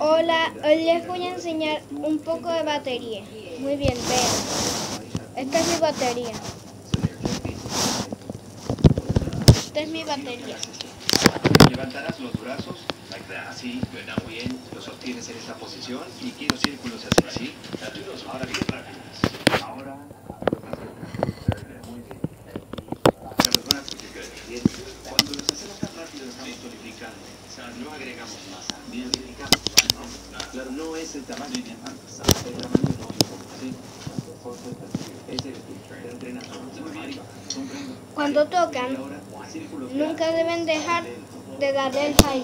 Hola, hoy les voy a enseñar un poco de batería. Muy bien, vean. Esta es mi batería. Esta es mi batería. Levantarás los brazos, así, muy bien, lo sostienes en esta posición y quiero círculos así, ¿sí? Ahora bien rápidos. Ahora, muy bien. Los brazos, bien. Cuando los hacemos tan rápido estamos tonificando, no agregamos masa, bien tonificamos. Claro, no es el tamaño, el tamaño no, ¿sí? Es el entrenador. Muy bien, comprendo. Cuando tocan, nunca deben dejar de darle el high.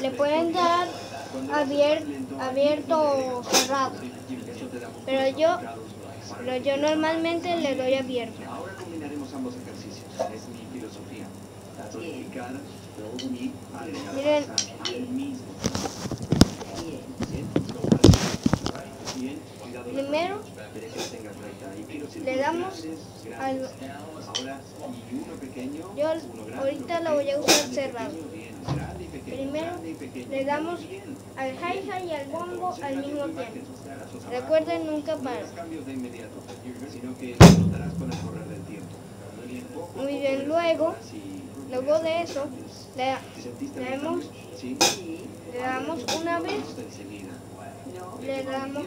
Le pueden dar abier- abierto o cerrado. Pero yo, pero yo normalmente le doy abierto. Ahora combinaremos ambos ejercicios. Es mi filosofía. Miren. masa, el mismo. Bien, bien, cuidado. Primero le damos al... Yo ahorita lo voy a usar cerrado. Primero le damos al hi-hi y al bombo al mismo tiempo. Recuerden nunca parar. Muy bien, luego, luego de eso, le, ¿Sentiste le damos, le damos una vez, Enseguida. le damos.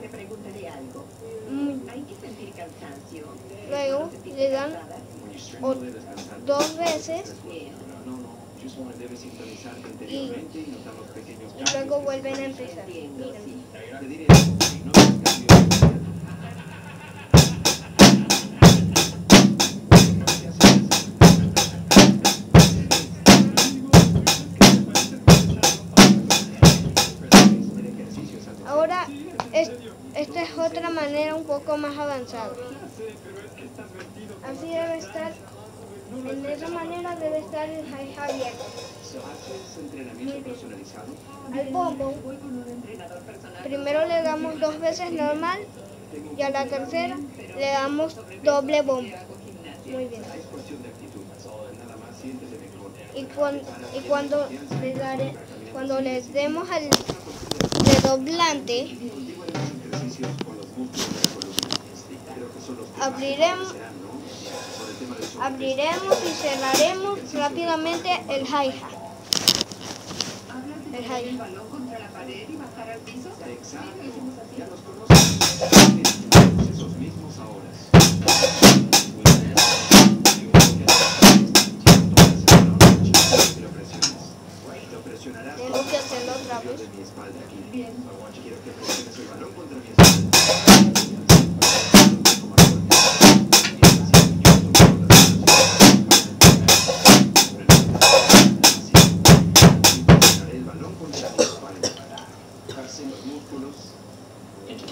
Te preguntaré algo. mm, ¿Hay que sentir cansancio? luego le dan O dos veces. No, no, y notar los pequeños y cambios luego vuelven a empezar. Ahora, es- esta es otra manera un poco más avanzada. Así debe estar, en esa manera debe estar el hi-hi abierto. ¿Haces entrenamiento personalizado? Al bombo, primero le damos dos veces normal y a la tercera le damos doble bombo. Muy bien. Y, cuan- y cuando, le dare- cuando le demos al más Abriremos- abriremos y cerraremos rápidamente el hi-hat. ¿Hablas de El poner hi el balón contra la pared y bajar al piso? Exacto. Sí, lo hicimos así. Ya los conoces. Bien, esos mismos ahora.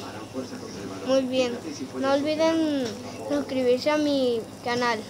Harán fuerza contra el balón. Muy bien. No olviden suscribirse a mi canal.